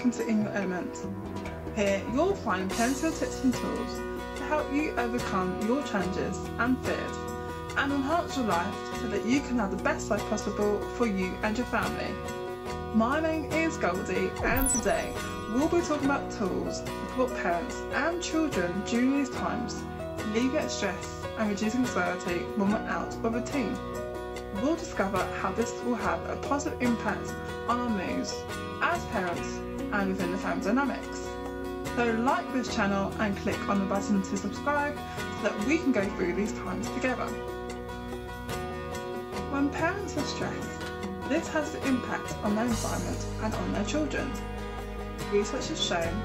welcome to In Your Element. Here you'll find plenty of tips and tools to help you overcome your challenges and fears and enhance your life so that you can have the best life possible for you and your family. My name is Goldie and today we'll be talking about tools to support parents and children during these times to alleviate stress and reduce anxiety when we're out of routine. We'll discover how this will have a positive impact on our moods as parents and within the family dynamics. So like this channel and click on the button to subscribe so that we can go through these times together. When parents are stressed, this has an impact on their environment and on their children. Research has shown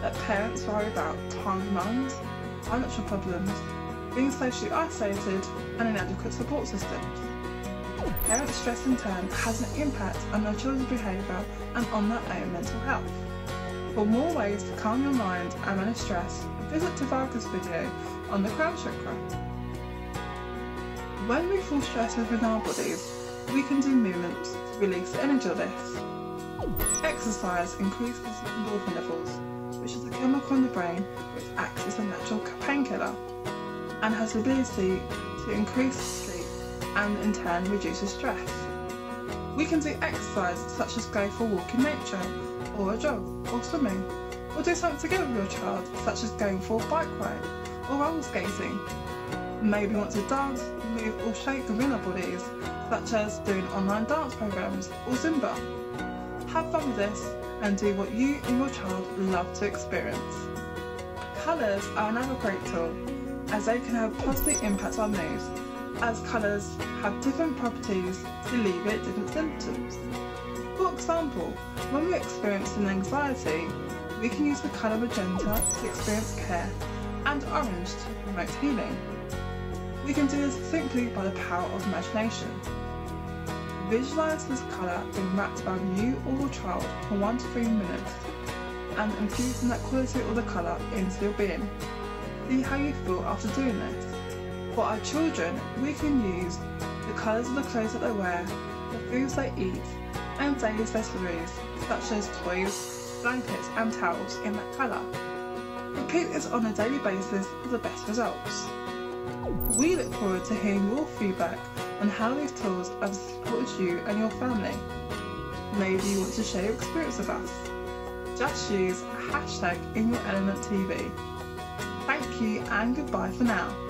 that parents worry about time demands, financial problems, being socially isolated and inadequate support systems. Parent stress in turn has an impact on their children's behaviour and on their own mental health. For more ways to calm your mind and manage stress, visit Tavaka's video on the crown chakra. When we feel stress within our bodies, we can do movements to release the energy of this. Exercise increases endorphin levels, which is a chemical in the brain which acts as a natural painkiller and has the ability to increase and in turn reduces stress. We can do exercise such as go for a walk in nature, or a jog, or swimming, or do something together with your child such as going for a bike ride, or roller skating. Maybe want to dance, move or shake within our bodies, such as doing online dance programs or Zumba. Have fun with this and do what you and your child love to experience. Colours are another great tool as they can have positive impacts on moods as colours have different properties to alleviate different symptoms. For example, when we're experiencing anxiety, we can use the colour magenta to experience care and orange to promote healing. We can do this simply by the power of imagination. Visualise this colour being wrapped around you or your child for 1 to 3 minutes and infusing that quality of the colour into your being. See how you feel after doing this. For our children, we can use the colours of the clothes that they wear, the foods they eat, and daily accessories such as toys, blankets and towels in that colour. Repeat this on a daily basis for the best results. We look forward to hearing your feedback on how these tools have supported you and your family. Maybe you want to share your experience with us. Just use hashtag InYourElementTV. Thank you and goodbye for now.